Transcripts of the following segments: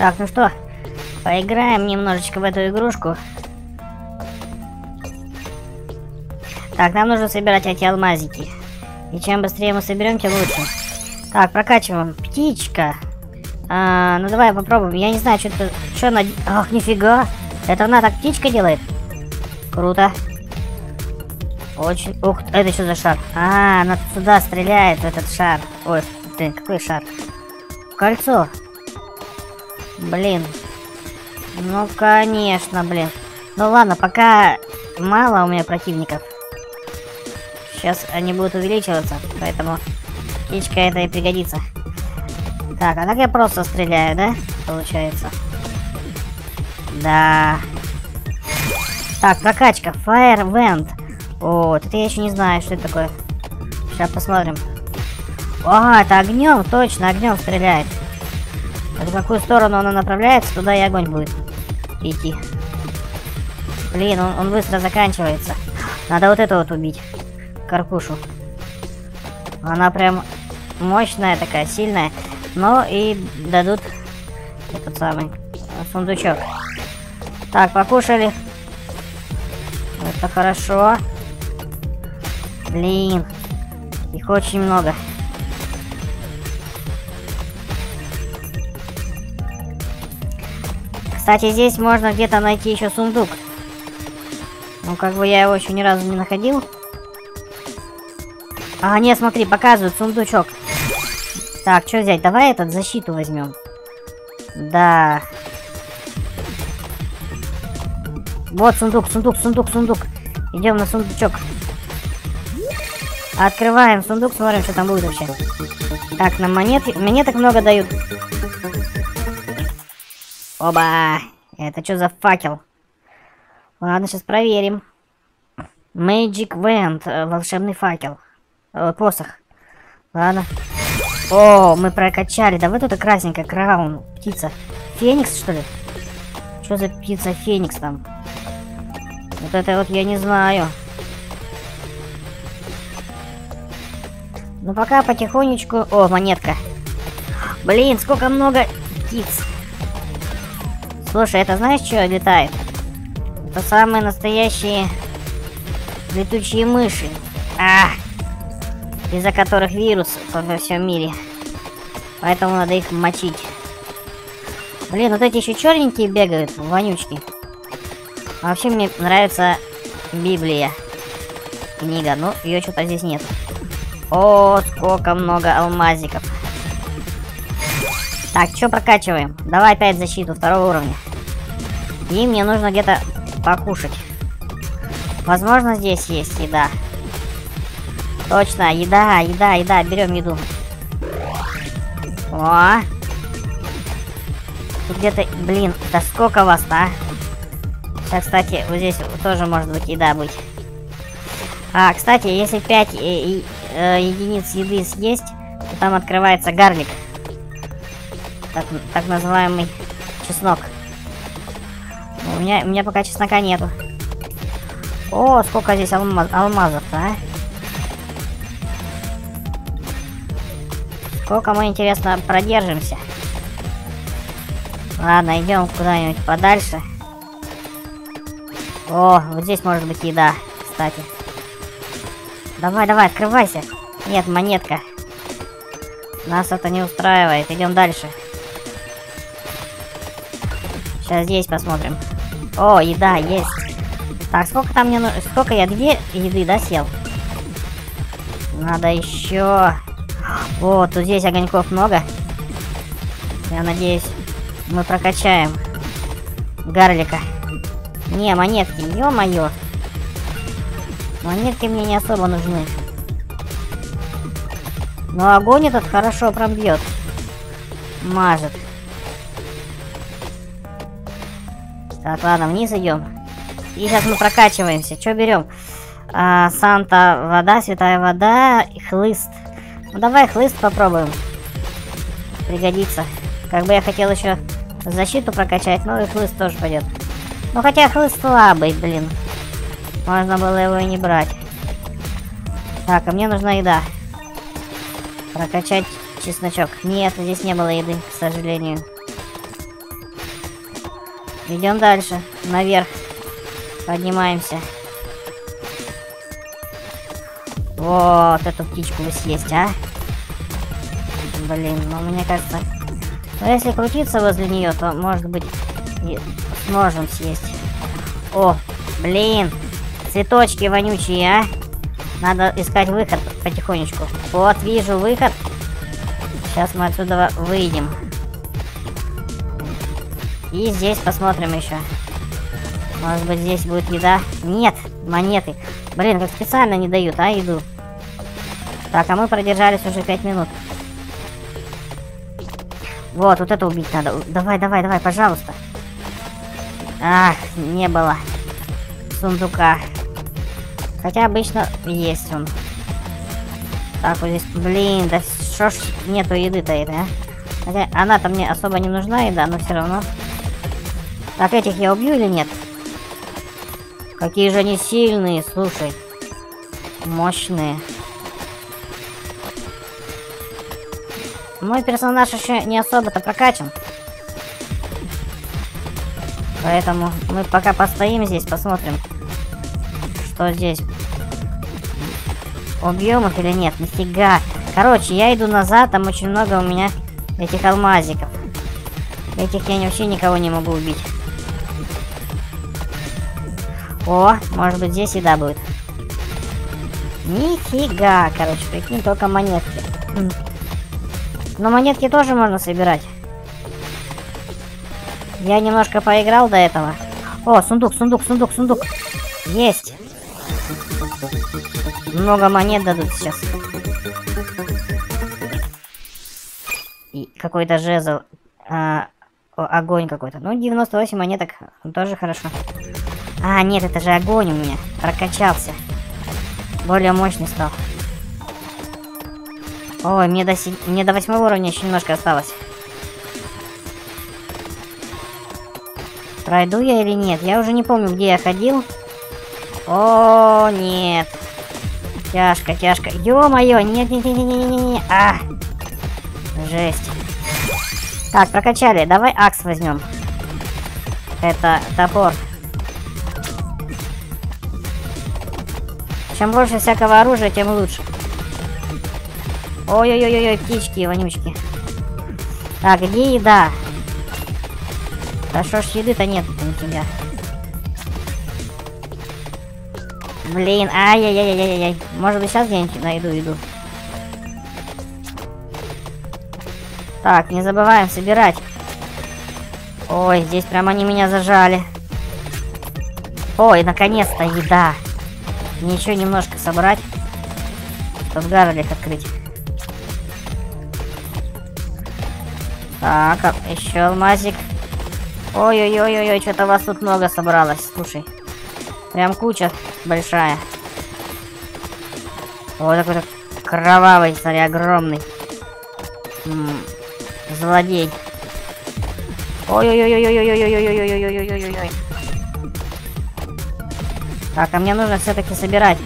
Так, ну что, поиграем немножечко в эту игрушку. Так, нам нужно собирать эти алмазики. И чем быстрее мы соберем, тем лучше. Так, прокачиваем. Птичка. А, ну давай попробуем. Я не знаю, что это... Что она... Ах, нифига. Это она так птичка делает? Круто. Очень... Ух, это что за шар? А, она сюда стреляет, этот шар. Ой, блин, какой шар? Кольцо. Блин. Ну, конечно, блин. Ну ладно, пока мало у меня противников. Сейчас они будут увеличиваться, поэтому птичка это и пригодится. Так, а так я просто стреляю, да? Получается. Да. Так, прокачка. Fire Vent. О, это я еще не знаю, что это такое. Сейчас посмотрим. А, это огнем, точно, огнем стреляет. В какую сторону она направляется, туда и огонь будет идти. Блин, он, он быстро заканчивается. Надо вот это вот убить. Каркушу. Она прям мощная такая, сильная. Но и дадут этот самый сундучок. Так, покушали. Это хорошо. Блин. Их очень много. Кстати, здесь можно где-то найти еще сундук. Ну, как бы я его еще ни разу не находил. А, нет, смотри, показывают сундучок. Так, что взять? Давай этот защиту возьмем. Да. Вот сундук, сундук, сундук, сундук. Идем на сундучок. Открываем сундук, смотрим, что там будет вообще. Так, на монеты. Монеток много дают. Оба! Это что за факел? Ладно, сейчас проверим. Magic Wand, э, волшебный факел. Э, посох. Ладно. О, мы прокачали. Да вот это красненькая, краун. Птица. Феникс, что ли? Что за птица Феникс там? Вот это вот я не знаю. Ну пока потихонечку... О, монетка. Блин, сколько много птиц. Слушай, это знаешь, что летает? Это самые настоящие летучие мыши. А, из-за которых вирус во всем мире. Поэтому надо их мочить. Блин, вот эти еще черненькие бегают, вонючки. Вообще мне нравится Библия. Книга, но ну, ее что-то здесь нет. О, сколько много алмазиков. Так, что прокачиваем? Давай опять защиту второго уровня. И мне нужно где-то покушать. Возможно, здесь есть еда. Точно, еда, еда, еда. Берем еду. О! Тут где-то... Блин, да сколько вас-то, а? Сейчас, кстати, вот здесь тоже может быть еда быть. А, кстати, если 5 э, э, единиц еды съесть, то там открывается гарлик. Так, так называемый чеснок. У меня, у меня пока чеснока нету. О, сколько здесь алмаз, алмазов-то, а? Сколько мы, интересно, продержимся? Ладно, идем куда-нибудь подальше. О, вот здесь может быть еда, кстати. Давай, давай, открывайся. Нет, монетка. Нас это не устраивает. Идем дальше. Сейчас здесь посмотрим. О, еда есть. Так, сколько там мне нужно? Сколько я две еды, да, съел? Надо еще. Вот, тут здесь огоньков много. Я надеюсь, мы прокачаем гарлика. Не, монетки, ё-моё. Монетки мне не особо нужны. Но огонь этот хорошо пробьет. Мажет. Так, ладно, вниз идем. И сейчас мы прокачиваемся. Что берем? А, Санта вода, святая вода, хлыст. Ну давай хлыст попробуем. Пригодится. Как бы я хотел еще защиту прокачать, но и хлыст тоже пойдет. Ну хотя хлыст слабый, блин. Можно было его и не брать. Так, а мне нужна еда. Прокачать чесночок. Нет, здесь не было еды, к сожалению. Идем дальше. Наверх. Поднимаемся. Вот эту птичку вы съесть, а? Блин, ну мне кажется... Ну если крутиться возле нее, то может быть сможем съесть. О, блин, цветочки вонючие, а? Надо искать выход потихонечку. Вот, вижу выход. Сейчас мы отсюда выйдем. И здесь посмотрим еще. Может быть здесь будет еда? Нет, монеты. Блин, как специально не дают, а, еду. Так, а мы продержались уже 5 минут. Вот, вот это убить надо. Давай, давай, давай, пожалуйста. Ах, не было сундука. Хотя обычно есть он. Так, вот здесь, блин, да что ж нету еды-то этой, а? Хотя она-то мне особо не нужна еда, но все равно. Так, этих я убью или нет? Какие же они сильные, слушай. Мощные. Мой персонаж еще не особо-то прокачан. Поэтому мы пока постоим здесь, посмотрим, что здесь. Убьем их или нет? Нифига. Короче, я иду назад, там очень много у меня этих алмазиков. Этих я вообще никого не могу убить. О, может быть здесь еда будет. Нифига, короче, прикинь, только монетки. Но монетки тоже можно собирать. Я немножко поиграл до этого. О, сундук, сундук, сундук, сундук. Есть. Много монет дадут сейчас. И какой-то жезл. А, огонь какой-то. Ну, 98 монеток тоже хорошо. А, нет, это же огонь у меня. Прокачался. Более мощный стал. Ой, мне до, си... мне до восьмого уровня еще немножко осталось. Пройду я или нет? Я уже не помню, где я ходил. О, нет. Тяжко, тяжко. Ё-моё, нет, нет, нет, нет, нет, нет, нет. А, жесть. Так, прокачали. Давай акс возьмем. Это топор. Чем больше всякого оружия, тем лучше. Ой-ой-ой-ой, птички, вонючки. Так, где еда? Да что ж еды-то нет у тебя. Блин, ай-яй-яй-яй-яй. Может быть сейчас где-нибудь найду еду. Так, не забываем собирать. Ой, здесь прям они меня зажали. Ой, наконец-то еда. Мне еще немножко собрать. Чтобы гарлик открыть. Так, а еще алмазик. Ой-ой-ой-ой, что-то вас тут много собралось, слушай. Прям куча большая. Вот такой-то кровавый, смотри, огромный. М -м, злодей. Ой-ой-ой-ой-ой-ой-ой-ой-ой-ой-ой-ой-ой-ой. Так, а мне нужно все-таки собирать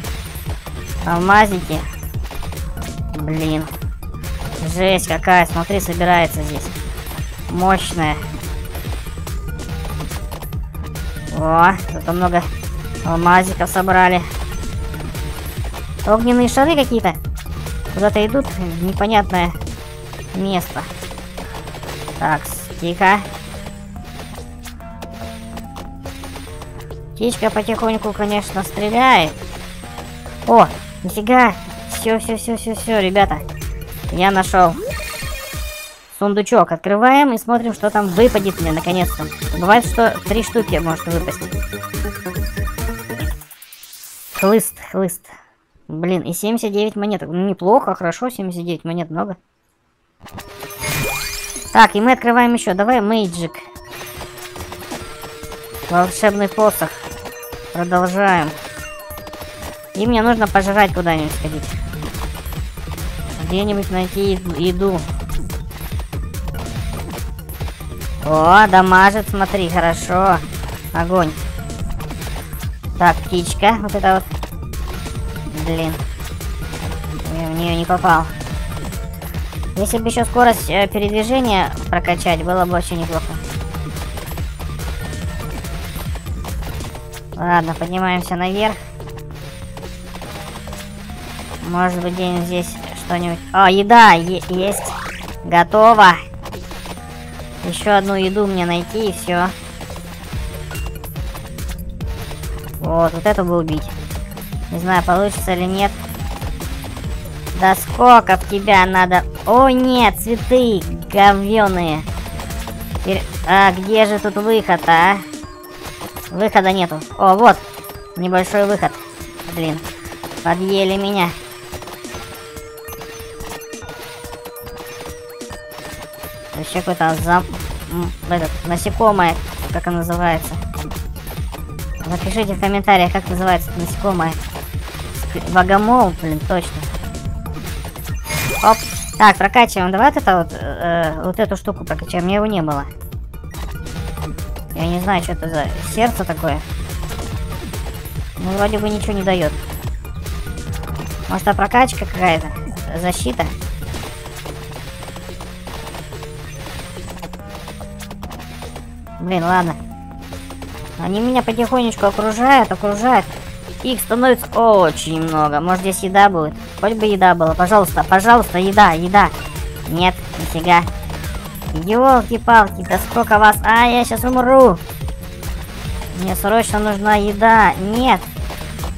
алмазики. Блин. Жесть какая, смотри, собирается здесь мощная. О, тут много алмазиков собрали. Огненные шары какие-то куда-то идут в непонятное место. Так, тихо. Птичка потихоньку, конечно, стреляет. О, нифига. Все, все, все, все, все, ребята. Я нашел сундучок. Открываем и смотрим, что там выпадет мне наконец-то. Бывает, что три штуки может выпасть. Хлыст, хлыст. Блин, и 79 монеток. Ну, неплохо, хорошо, 79 монет много. Так, и мы открываем еще. Давай мейджик. Волшебный посох. Продолжаем. И мне нужно пожрать куда-нибудь сходить. Где-нибудь найти еду. О, дамажит, смотри, хорошо. Огонь. Так, птичка, вот это вот. Блин. Я в нее не попал. Если бы еще скорость э, передвижения прокачать, было бы очень неплохо. Ладно, поднимаемся наверх. Может быть, где-нибудь здесь что-нибудь... О, еда есть. Готово. Еще одну еду мне найти, и все. Вот, вот это бы убить. Не знаю, получится или нет. Да сколько в тебя надо... О, нет, цветы говёные. А где же тут выход, а? Выхода нету. О, вот. Небольшой выход. Блин. Подъели меня. Вообще какой-то зам... Этот, насекомое, как оно называется. Напишите в комментариях, как называется насекомое. Богомол, блин, точно. Оп. Так, прокачиваем. Давай вот это вот, э, вот эту штуку прокачаем. Мне его не было. Я не знаю, что это за сердце такое. Ну, вроде бы ничего не дает. Может, а прокачка какая-то? Защита? Блин, ладно. Они меня потихонечку окружают, окружают. Их становится очень много. Может, здесь еда будет? Хоть бы еда была. Пожалуйста, пожалуйста, еда, еда. Нет, нифига. Ёлки-палки, да сколько вас... А, я сейчас умру. Мне срочно нужна еда. Нет.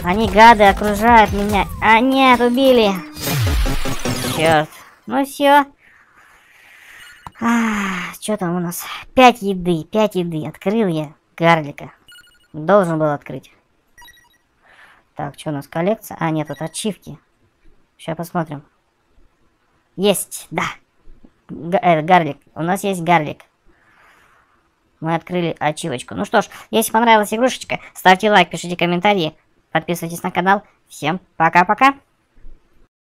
Они гады окружают меня. А, нет, убили. Черт. Ну все. А, что там у нас? Пять еды, пять еды. Открыл я гарлика. Должен был открыть. Так, что у нас? Коллекция? А, нет, тут ачивки. Сейчас посмотрим. Есть, да. Г э, гарлик. У нас есть гарлик. Мы открыли ачивочку. Ну что ж, если понравилась игрушечка, ставьте лайк, пишите комментарии, подписывайтесь на канал. Всем пока-пока.